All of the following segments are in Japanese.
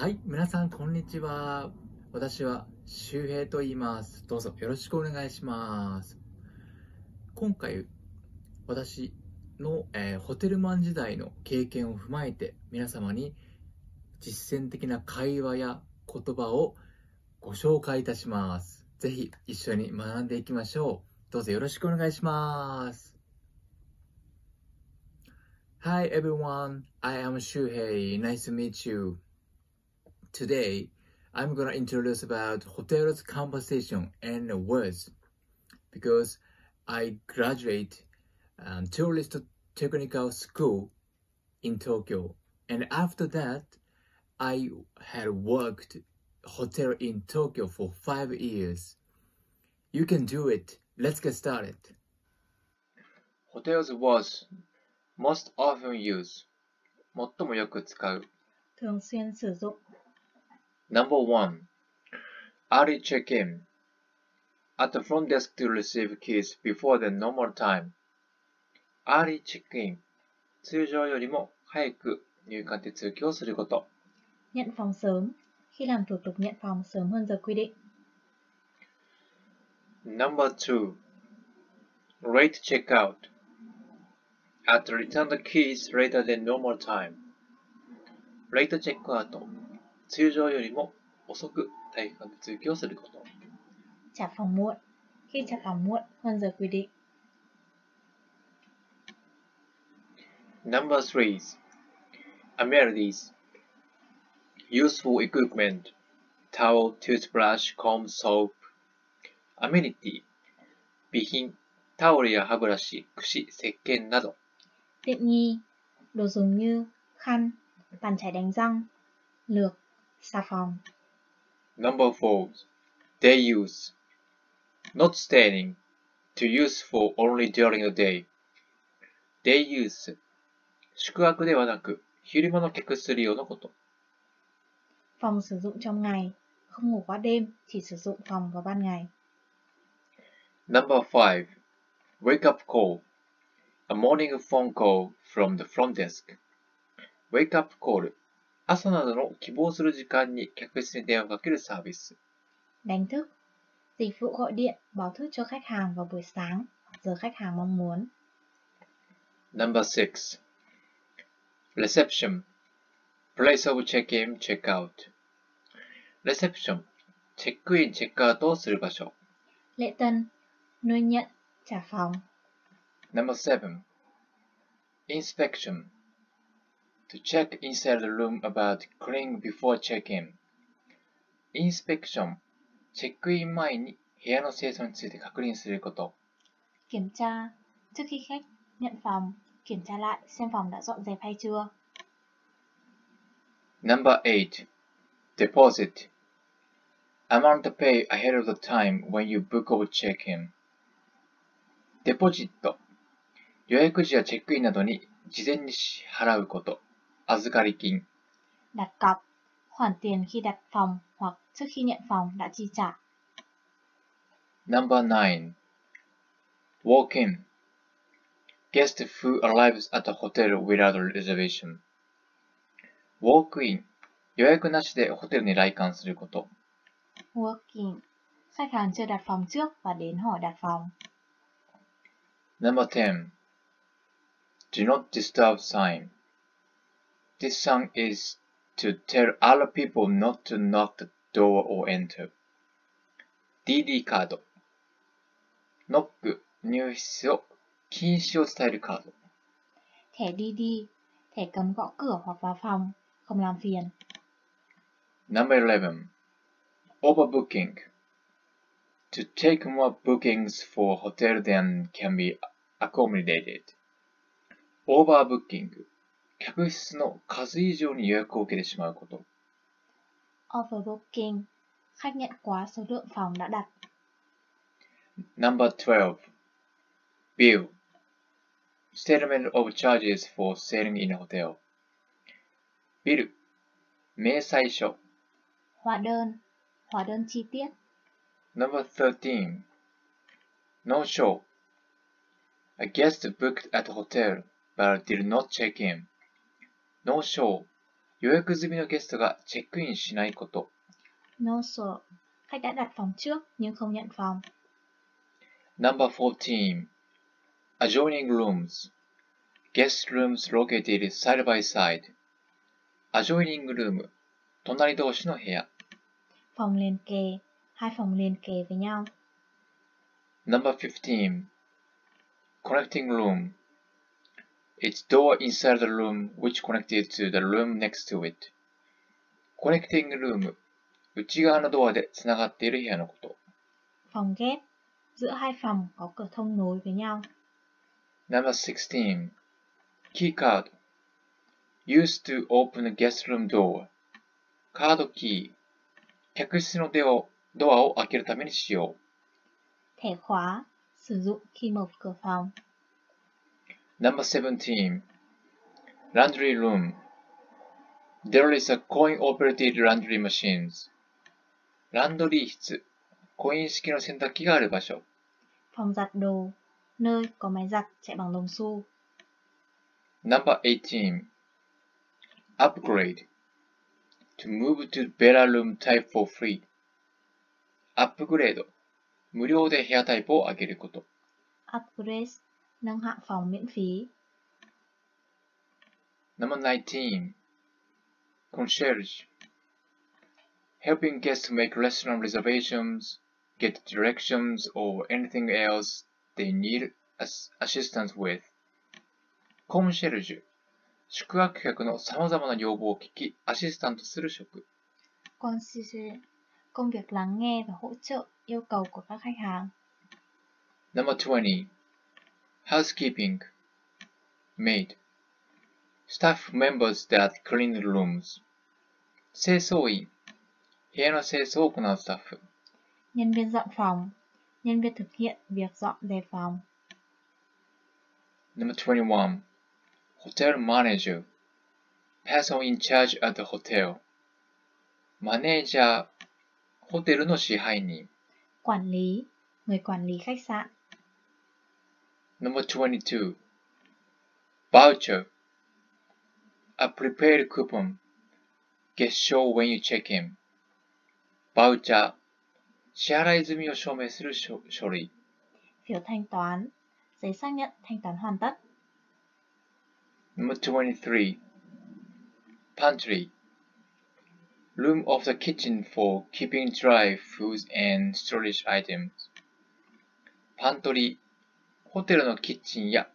はい、皆さんこんにちは。私は周平と言います。どうぞよろしくお願いします。今回、私の、えーホテルマン時代の経験を踏まえて皆様に実践的な会話や言葉をご紹介いたします。ぜひ一緒に学んでいきましょう。どうぞよろしくお願いします。Hi everyone, I am Shuhei. Nice to meet you. Today, I'm gonna introduce about hotels conversation and words because I graduate um, tourist technical school in Tokyo and after that I had worked hotel in Tokyo for five years. You can do it. Let's get started. Hotels was most often used 最もよく使う thường xuyên sử dụng Number one, early check-in. At the front desk to receive keys before the normal time. early check-in. 通常よりも早く入館手続きをすること。nhận phòng sớm khi làm thủ tục nhận phòng sớm hơn giờ quy định Number two, late checkout. At return the keys later than normal time. late checkout. 通常よりも遅く体育館で通勤をすること。チャファモッ。ヒチャファモッ。本作で。Number three is amenities, useful equipment, towel, toothbrush, comb, soap. Amenity, 備品、タオルや歯ブラシ、櫛、石鹸など。第二、ロゾンニュー、ハン、パンチャイデンザン、ルー。xà phòng Number four, day use. Not staying, to use for only during the day. Day use, 宿泊ではなく、昼間の客する用のこと。 phòng sử dụng trong ngày không ngủ qua đêm chỉ sử dụng phòng vào ban ngày Number 5. Wake up call. A morning phone call from the front desk. Wake up call. 朝などの希望する時間に客室に電話をかけるサービス。 đánh thức dịch vụ gọi điện báo thức cho khách hàng vào buổi sáng giờ khách hàng mong muốn Number 6. Reception. Place of check-in, check-out. Reception. チェックイン、チェックアウトをする場所。 lễ tân nơi nhận trả phòng Number 7. Inspection. To check inside the room about cleaning before check-in. Inspection. チェックイン前に部屋の清掃について確認すること。kiểm tra trước khi khách nhận phòng kiểm tra lại xem phòng đã dọn dẹp hay chưa Number 8. Deposit. Amount to pay ahead of the time when you book or check-in. デポジット。予約時やチェックインなどに事前に支払うこと。預かり金。đặt cọc khoản tiền khi đặt phòng hoặc trước khi nhận phòng đã chi trả Number 9. Walk-in. Guest who arrives at a hotel without a reservation. Walk-in. 予約なしでホテルに来館すること。working khách hàng chưa đặt phòng trước và đến hỏi đặt phòng Number 10. Do not disturb sign. This sign is to tell other people not to knock the door or enter. DD カード。ノック、入室を、禁止を伝えるカード。 thẻ đi đi thẻ cấm gõ cửa hoặc vào phòng không làm phiền Number 11. Overbooking. To take more bookings for hotel than can be accommodated. Overbooking. 客室の数以上に予約を受けてしまうこと。overbooking khách nhận quá số lượng phòng đã đặt Number 12. Bill. Settlement of charges for staying in a hotel. ビル。明細書。hóa đơn hóa đơn chi tiết Number 13. No show. A guest booked at a hotel but did not check in. No show. 予約済みのゲストがチェックインしないこと。No sir. Khách đã đặt phòng trước nhưng không nhận phòng. Number 14. Adjoining rooms. Guest rooms located side by side. Adjoining room. 隣同士の部屋。Phòng liền kề. Hai phòng liền kề với nhau. Number 15. Connecting room. Its door inside the room which connected to the room next to it. Connecting room. 内側のドアでつながっている部屋のこと。Phòng ghép. Giữa hai phòng có cửa thông nối với nhau. Number 16. Key card. Used to open the guest room door. カードキー。客室のドアをドアを開けるために使用。Thẻ khóa. Sử dụng khi mở cửa phòng. Number 17. Laundry room. There is a coin-operated laundry machines. ランドリー室。コイン式の洗濯機がある場所。Phòng giặt đồ. Nơi có máy giặt chạy bằng đồng xu. Number 18. Upgrade. To move to better room type for free. アップグレード。無料で部屋タイプを上げること。Upgrade. Nâng hạng phòng miễn phí. Number 19. Concierge. Helping guests to make restaurant reservations, get directions, or anything else they need as assistance with. コンシェルジュ。宿泊客の様々な要望を聞き、アシスタントする職。 Concierge. Công việc lắng nghe và hỗ trợ yêu cầu của các khách hàng. Number 20. Housekeeping. Maid. Staff members that clean the rooms. 清掃員。部屋の清掃を行うスタッフ。 Nhân viên dọn phòng. Nhân viên thực hiện việc dọn dẹp phòng. Number 21. Hotel manager. Person in charge at the hotel. マネージャー。ホテルの支配人。 Quản lý. Người quản lý khách sạn. Number 22. Voucher. A prepaid coupon. Get show when you check in. バウチャー。支払い済みを証明する書書類。 Phiếu thanh toán. Giấy xác nhận thanh toán hoàn tất. Number 23. Pantry. Room of the kitchen for keeping dry foods and storage items. パントリー。 ホテルのキッチンや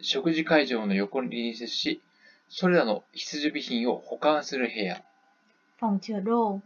食事会場の横に隣接し、それらの必需備品を保管する部屋。Phòng chứa đồ.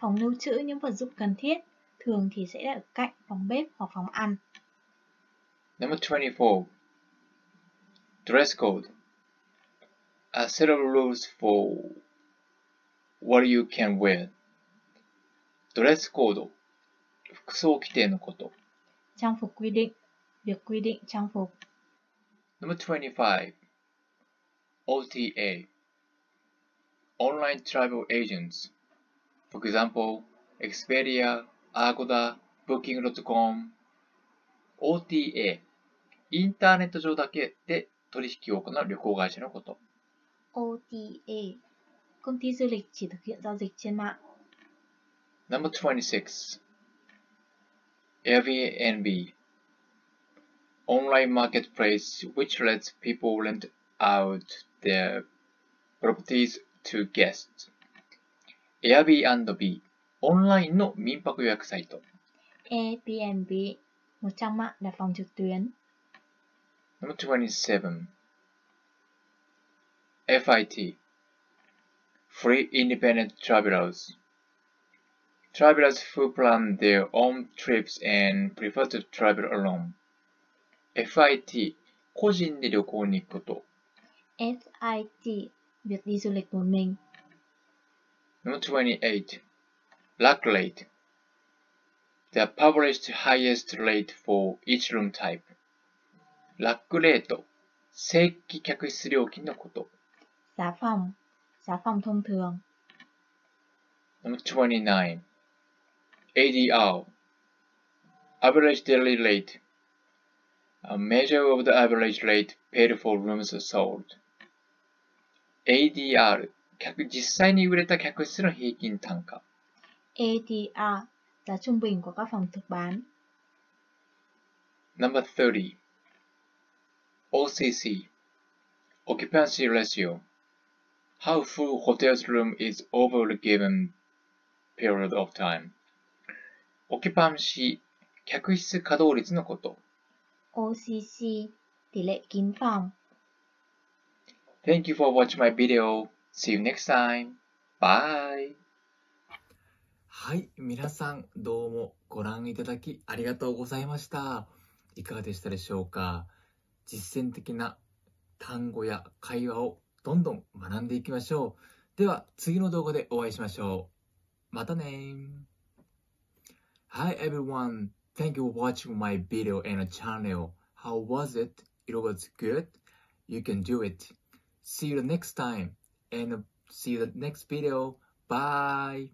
Phòng lưu trữ những vật dụng cần thiết. Thường thì sẽ ở cạnh phòng bếp hoặc phòng ăn. Number 24. Dress code. A set of rules for what you can wear. ドレスコード。服装規定のこと。Trang phục quy định. Việc quy định trang phục. Number 25. OTA. Online travel agents. For example, Expedia, Agoda, Booking.com. OTA. インターネット上だけで取引を行う旅行会社のこと。OTA. Công ty du lịch chỉ thực hiện giao dịch trên mạng. Number 26. Airbnb. Online marketplace which lets people rent out their properties to guests. Airbnb. オンラインの民泊予約サイト。 Airbnb. Một trang mạng đặt phòng trực tuyến. Number 27. FIT. Free Independent Travelers. Travelers who plan their own trips and prefer to travel alone. FIT. 個人で旅行に行くこと。FIT. Việc đi du lịch một mình. Number 28. Rack rate. The published highest rate for each room type. ラックレート。正規客室料金のこと。Giá phòng. Giá phòng thông thường. Number 29. ADR. Average daily rate. A measure of the average rate paid for rooms sold. ADR. 客実際に売れた客室の平均単価。 ATR, giá trung bình của các phòng thực bán. Number 30. OCC. Occupancy ratio. How full hotel's room is over a given period of time. Occupancy. 客室稼働率のこと。 OCC, tỷ lệ kín phòng. Thank you for watching my video. See you next time. Bye. はい、皆さんどうもご覧いただきありがとうございました。いかがでしたでしょうか？実践的な単語や会話をどんどん学んでいきましょう。では次の動画でお会いしましょう。またね Hi everyone. Thank you for watching my video and channel. How was it? It was good. You can do it. See you next time and see you the next video. Bye.